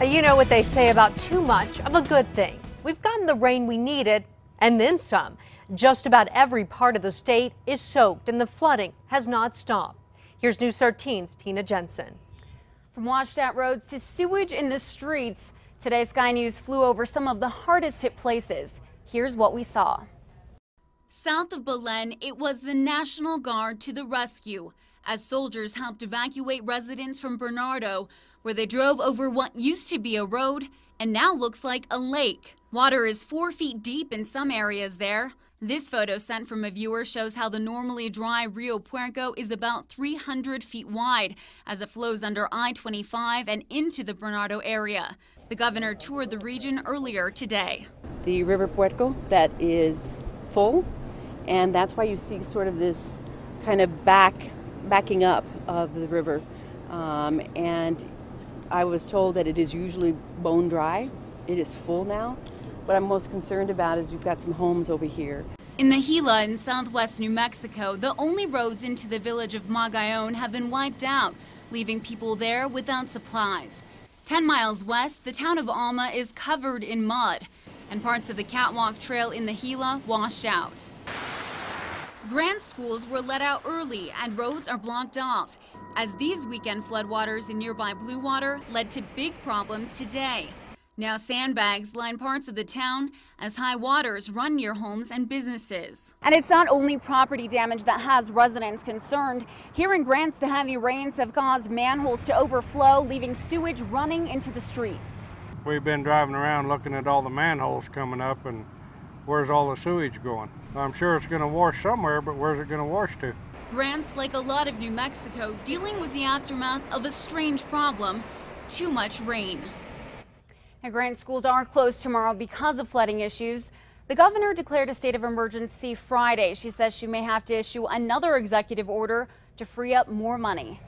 Uh, you know what they say about too much of a good thing. We've gotten the rain we needed and then some. Just about every part of the state is soaked and the flooding has not stopped. Here's News 13's Tina Jensen. From washed out roads to sewage in the streets, today Sky News flew over some of the hardest hit places. Here's what we saw. South of Belen, it was the National Guard to the rescue as soldiers helped evacuate residents from Bernardo, where they drove over what used to be a road and now looks like a lake. Water is four feet deep in some areas there. This photo sent from a viewer shows how the normally dry Rio Puerco is about 300 feet wide as it flows under I-25 and into the Bernardo area. The governor toured the region earlier today. The River Puerco that is full, and that's why you see sort of this kind of back backing up of the river. Um, and I was told that it is usually bone dry. It is full now. What I'm most concerned about is we've got some homes over here. In the Gila in southwest New Mexico, the only roads into the village of Mogollon have been wiped out, leaving people there without supplies. 10 miles west, the town of Alma is covered in mud, and parts of the catwalk trail in the Gila washed out. Grant schools were let out early and roads are blocked off, as these weekend floodwaters in nearby Bluewater led to big problems today. Now sandbags line parts of the town as high waters run near homes and businesses. And it's not only property damage that has residents concerned. Here in Grants, the heavy rains have caused manholes to overflow, leaving sewage running into the streets. We've been driving around looking at all the manholes coming up and where's all the sewage going? I'm sure it's going to wash somewhere, but where's it going to wash to? Grants, like a lot of New Mexico, dealing with the aftermath of a strange problem too much rain. Now, Grant schools are closed tomorrow because of flooding issues. The governor declared a state of emergency Friday. She says she may have to issue another executive order to free up more money.